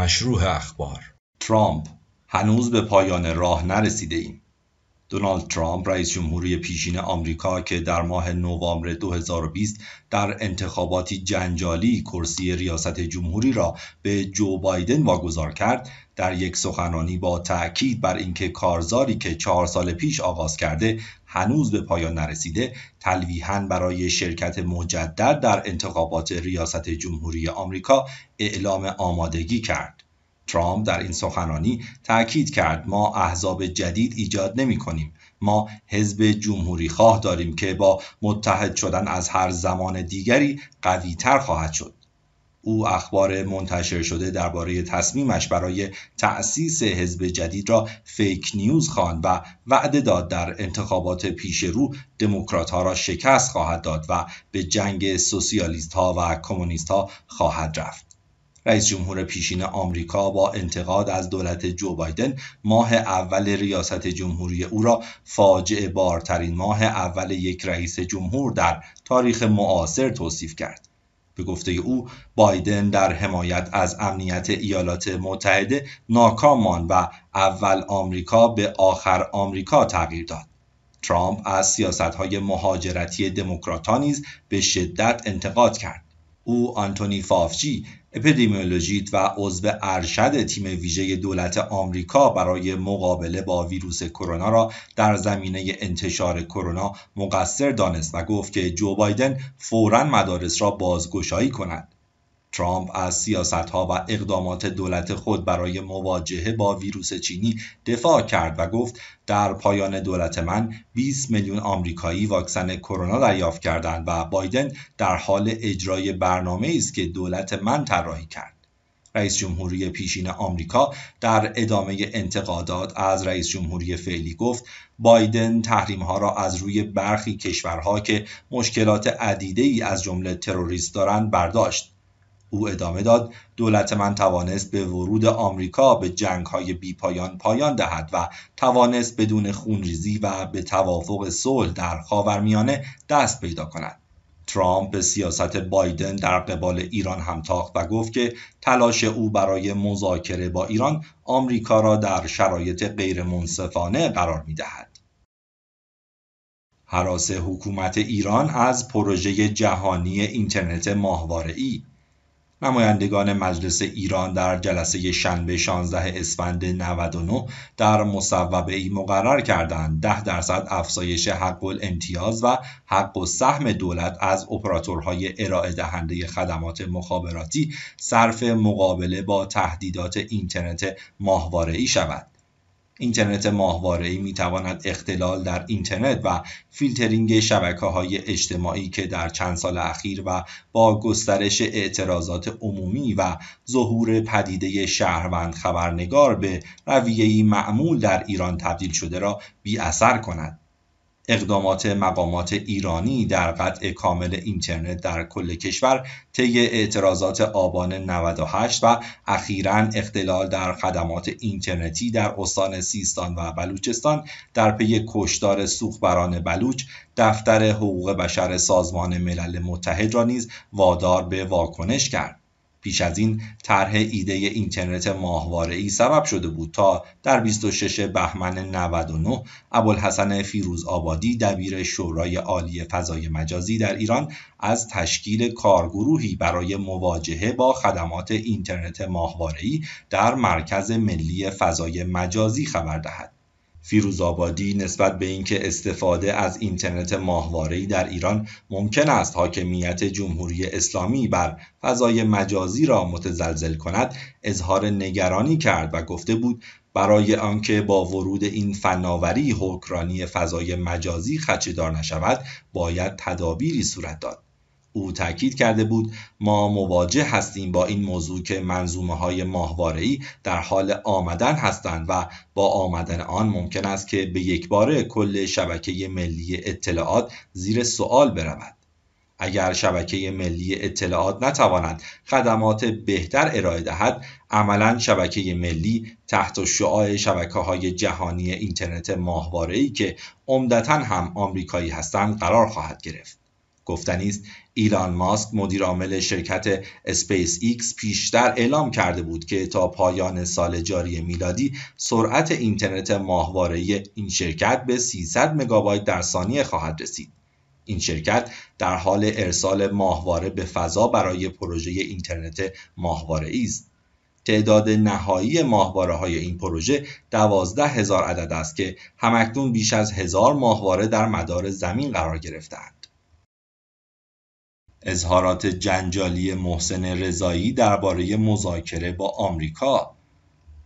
مشروع اخبار ترامپ هنوز به پایان راه نرسیده ایم. دونالد ترامپ رئیس جمهوری پیشین آمریکا که در ماه نوامبر 2020 در انتخاباتی جنجالی کرسی ریاست جمهوری را به جو بایدن واگذار کرد در یک سخنرانی با تأکید بر اینکه کارزاری که چهار سال پیش آغاز کرده هنوز به پایان نرسیده تلویحا برای شرکت مجدد در انتخابات ریاست جمهوری آمریکا اعلام آمادگی کرد. ترامپ در این سخنرانی تأکید کرد ما احزاب جدید ایجاد نمی کنیم. ما حزب جمهوری خواه داریم که با متحد شدن از هر زمان دیگری قوی تر خواهد شد. او اخبار منتشر شده درباره تصمیمش برای تأسیس حزب جدید را فیک نیوز خواند و وعده داد در انتخابات پیش رو دموکرات ها را شکست خواهد داد و به جنگ سوسیالیست ها و کمونیست ها خواهد رفت رئیس جمهور پیشین آمریکا با انتقاد از دولت جو بایدن ماه اول ریاست جمهوری او را فاجعه بارترین ماه اول یک رئیس جمهور در تاریخ معاصر توصیف کرد. به گفته او بایدن در حمایت از امنیت ایالات متحده ناکام ماند و اول آمریکا به آخر آمریکا تغییر داد. ترامپ از سیاست های مهاجرتی دموکراتها نیز به شدت انتقاد کرد. او آنتونی فافجی اپیدمیولوژیت و عضو ارشد تیم ویژه دولت آمریکا برای مقابله با ویروس کرونا را در زمینه انتشار کرونا مقصر دانست و گفت که جو بایدن فورا مدارس را بازگشایی کند. ترامپ از سیاستها و اقدامات دولت خود برای مواجهه با ویروس چینی دفاع کرد و گفت در پایان دولت من 20 میلیون آمریکایی واکسن کرونا دریافت کردند و بایدن در حال اجرای برنامه است که دولت من طراحی کرد. رئیس جمهوری پیشین آمریکا در ادامه انتقادات از رئیس جمهوری فعلی گفت بایدن تحریم ها را از روی برخی کشورها که مشکلات عدیده ای از جمله تروریست دارند برداشت او ادامه داد دولت من توانست به ورود آمریکا به جنگ های بی پایان پایان دهد و توانست بدون خونریزی و به توافق صلح در خاورمیانه دست پیدا کند ترامپ به سیاست بایدن در قبال ایران هم تاخت و گفت که تلاش او برای مذاکره با ایران آمریکا را در شرایط غیرمنصفانه قرار می دهد. حراس حکومت ایران از پروژه جهانی اینترنت ماهواره‌ای نمایندگان مجلس ایران در جلسه شنبه 16 اسفند 99 در مصوبه ای مقرر کردند 10 درصد افزایش حق الامتیاز و حق و سهم دولت از اپراتورهای ارائه دهنده خدمات مخابراتی صرف مقابله با تهدیدات اینترنت ماهواره‌ای شود. اینترنت ماهواره‌ای می‌تواند اختلال در اینترنت و فیلترینگ شبکه های اجتماعی که در چند سال اخیر و با گسترش اعتراضات عمومی و ظهور پدیده شهروند خبرنگار به رویه‌ای معمول در ایران تبدیل شده را بی اثر کند. اقدامات مقامات ایرانی در قطع کامل اینترنت در کل کشور طی اعتراضات آبان 98 و اخیرا اختلال در خدمات اینترنتی در استان سیستان و بلوچستان در پی کشتار سوخبران بلوچ دفتر حقوق بشر سازمان ملل متحد را نیز وادار به واکنش کرد. پیش از این طرح ایده اینترنت ای سبب شده بود تا در 26 بهمن 99 ابوالحسن فیروز آبادی دبیر شورای عالی فضای مجازی در ایران از تشکیل کارگروهی برای مواجهه با خدمات اینترنت ای در مرکز ملی فضای مجازی خبر دهد. فیروزآبادی نسبت به اینکه استفاده از اینترنت ماهواره‌ای در ایران ممکن است حاکمیت جمهوری اسلامی بر فضای مجازی را متزلزل کند اظهار نگرانی کرد و گفته بود برای آنکه با ورود این فناوری حکرانی فضای مجازی خدشه‌دار نشود باید تدابیری صورت داد. او تاکید کرده بود ما مواجه هستیم با این موضوع که منظومه های ماهواره در حال آمدن هستند و با آمدن آن ممکن است که به یک باره کل شبکه ملی اطلاعات زیر سوال برود. اگر شبکه ملی اطلاعات نتواند خدمات بهتر ارائه دهد عملا شبکه ملی تحت شعاع شبکه های جهانی اینترنت ماهواره که عمدتا هم آمریکایی هستند قرار خواهد گرفت. گفتنی است ایلان ماسک مدیر عامل شرکت اسپیس ایکس پیشتر اعلام کرده بود که تا پایان سال جاری میلادی سرعت اینترنت ماهواره این شرکت به 300 مگابایت در ثانیه خواهد رسید. این شرکت در حال ارسال ماهواره به فضا برای پروژه اینترنت ماهواره است. تعداد نهایی ماهواره های این پروژه دوازده هزار عدد است که همکنون بیش از هزار ماهواره در مدار زمین قرار گرفتند. اظهارات جنجالی محسن رضایی درباره مذاکره با آمریکا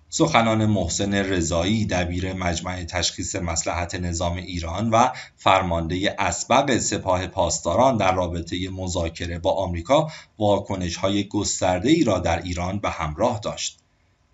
سخنان محسن رضایی دبیر مجمع تشخیص مسلحت نظام ایران و فرمانده اسبق سپاه پاسداران در رابطه مذاکره با آمریکا های گسترده ای را در ایران به همراه داشت.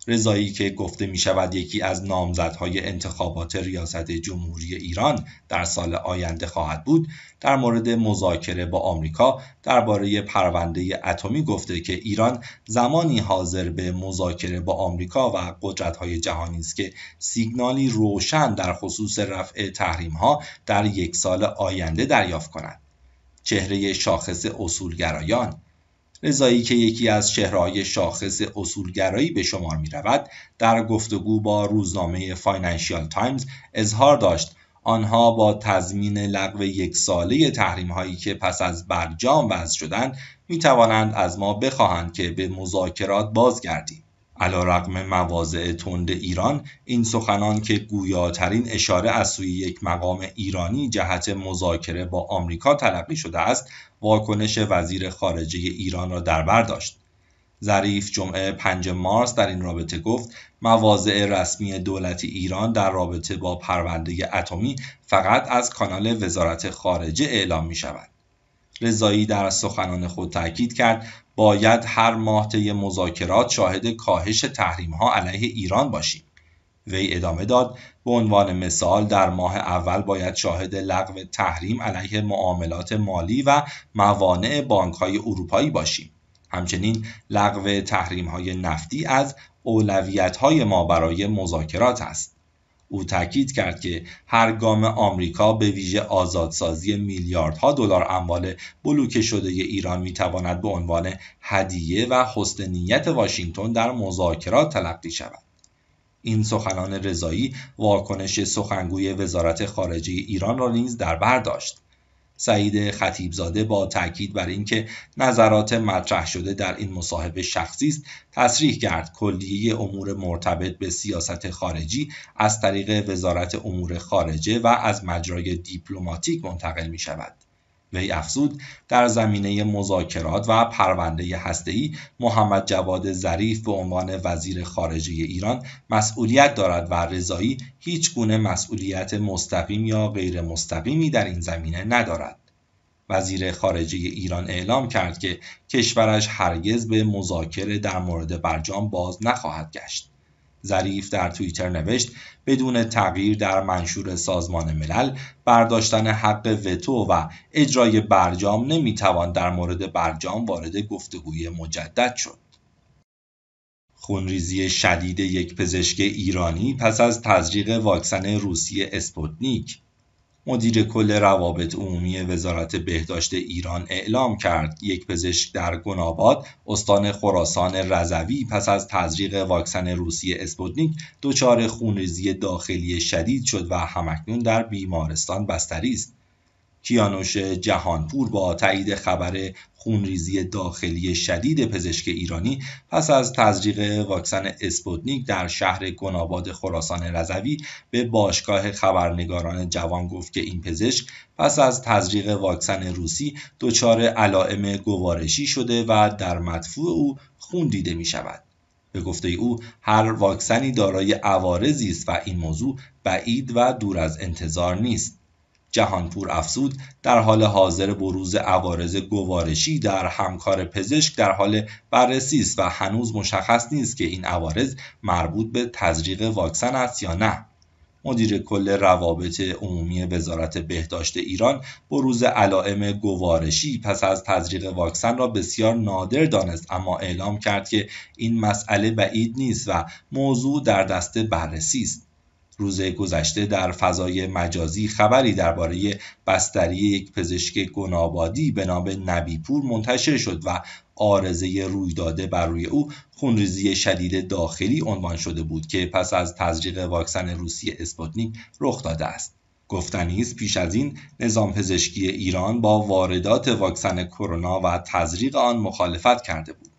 رضایی که گفته می شود یکی از نامزدهای انتخابات ریاست جمهوری ایران در سال آینده خواهد بود در مورد مذاکره با آمریکا درباره پرونده اتمی گفته که ایران زمانی حاضر به مذاکره با آمریکا و قدرت‌های جهانی است که سیگنالی روشن در خصوص رفع تحریم‌ها در یک سال آینده دریافت کند چهره شاخص اصولگرایان رضایی که یکی از چهرههای شاخص اصولگرایی به شمار می رود در گفتگو با روزنامه فاینانشیال تایمز اظهار داشت. آنها با تضمین لغو یک ساله تحریم هایی که پس از برجام وضع شدند می توانند از ما بخواهند که به مذاکرات بازگردیم. رغم مواضع تند ایران این سخنان که گویاترین اشاره از سوی یک مقام ایرانی جهت مذاکره با آمریکا تلقی شده است واکنش وزیر خارجه ایران را در بر داشت ظریف جمعه 5 مارس در این رابطه گفت مواضع رسمی دولت ایران در رابطه با پرونده اتمی فقط از کانال وزارت خارجه اعلام می شود. رضایی در سخنان خود تاکید کرد باید هر ماه طی مذاکرات شاهد کاهش تحریم ها علیه ایران باشیم. وی ادامه داد به عنوان مثال در ماه اول باید شاهد لغو تحریم علیه معاملات مالی و موانع بانک های اروپایی باشیم. همچنین لغو تحریم های نفتی از اولویت های ما برای مذاکرات است. او تاکید کرد که هر گام آمریکا به ویژه آزادسازی میلیاردها دلار اموال بلوکه شده ایران می‌تواند به عنوان هدیه و حسن نیت واشنگتن در مذاکرات تلقی شود. این سخنان رضایی واکنش سخنگوی وزارت خارجه ایران را نیز در بر داشت. سعید خطیبزاده با تاکید بر اینکه نظرات مطرح شده در این مصاحبه شخصی است تصریح کرد کلیه امور مرتبط به سیاست خارجی از طریق وزارت امور خارجه و از مجرای دیپلماتیک منتقل می شود وی افزود در زمینه مذاکرات و پرونده هسته‌ای محمد جواد ظریف به عنوان وزیر خارجه ایران مسئولیت دارد و رضایی هیچ گونه مسئولیت مستقیم یا غیر مستقیمی در این زمینه ندارد. وزیر خارجه ایران اعلام کرد که کشورش هرگز به مذاکره در مورد برجام باز نخواهد گشت. ظریف در توییتر نوشت بدون تغییر در منشور سازمان ملل برداشتن حق وتو و اجرای برجام نمی‌توان در مورد برجام وارد گفتگوی مجدد شد. خونریزی شدید یک پزشک ایرانی پس از تزریق واکسن روسی اسپوتنیک مدیر کل روابط عمومی وزارت بهداشت ایران اعلام کرد. یک پزشک در گناباد استان خراسان رضوی پس از تزریق واکسن روسی اسپوتنیک دچار خونریزی داخلی شدید شد و هم‌اکنون در بیمارستان بستری است. کیانوش جهانپور با تایید خبر خونریزی داخلی شدید پزشک ایرانی پس از تزریق واکسن اسپوتنیک در شهر گناباد خراسان رضوی به باشگاه خبرنگاران جوان گفت که این پزشک پس از تزریق واکسن روسی دچار علائم گوارشی شده و در مدفوع او خون دیده می شود. به گفته او هر واکسنی دارای عوارضی است و این موضوع بعید و دور از انتظار نیست. جهانپور افزود در حال حاضر بروز عوارض گوارشی در همکار پزشک در حال بررسی است و هنوز مشخص نیست که این عوارض مربوط به تزریق واکسن است یا نه. مدیر کل روابط عمومی وزارت بهداشت ایران بروز علائم گوارشی پس از تزریق واکسن را بسیار نادر دانست اما اعلام کرد که این مسئله بعید نیست و موضوع در دست بررسی است. روز گذشته در فضای مجازی خبری درباره بستری یک پزشک گنابادی به نام نبیپور منتشر شد و عارضه روی داده بر روی او خونریزی شدید داخلی عنوان شده بود که پس از تزریق واکسن روسی اسپوتنیک رخ داده است. گفتنی است پیش از این نظام پزشکی ایران با واردات واکسن کرونا و تزریق آن مخالفت کرده بود.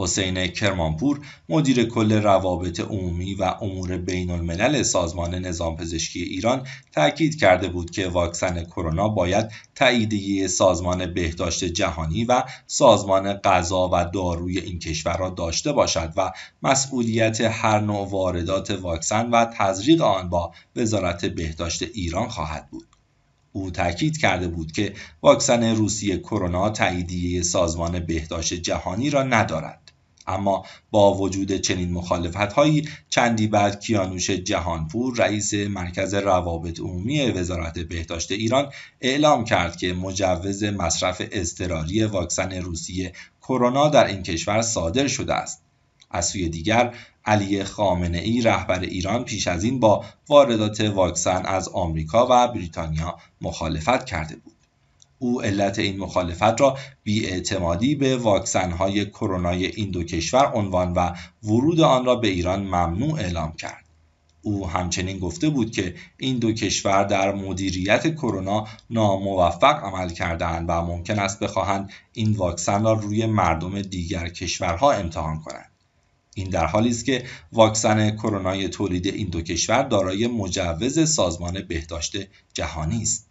حسین کرمانپور مدیر کل روابط عمومی و امور بین الملل سازمان نظام پزشکی ایران تاکید کرده بود که واکسن کرونا باید تاییدیه سازمان بهداشت جهانی و سازمان غذا و داروی این کشور را داشته باشد و مسئولیت هر نوع واردات واکسن و تزریق آن با وزارت بهداشت ایران خواهد بود. او تاکید کرده بود که واکسن روسی کرونا تاییدیه سازمان بهداشت جهانی را ندارد. اما با وجود چنین مخالفت‌هایی چندی بعد کیانوش جهانپور رئیس مرکز روابط عمومی وزارت بهداشت ایران اعلام کرد که مجوز مصرف اضطراری واکسن روسی کرونا در این کشور صادر شده است. از سوی دیگر علی خامنه ای رهبر ایران پیش از این با واردات واکسن از آمریکا و بریتانیا مخالفت کرده بود. او علت این مخالفت را بیاعتمادی به واکسن‌های کرونای این دو کشور عنوان و ورود آن را به ایران ممنوع اعلام کرد. او همچنین گفته بود که این دو کشور در مدیریت کرونا ناموفق عمل کردهاند و ممکن است بخواهند این واکسن را روی مردم دیگر کشورها امتحان کنند. این در حالی است که واکسن کرونای تولید این دو کشور دارای مجوز سازمان بهداشت جهانی است.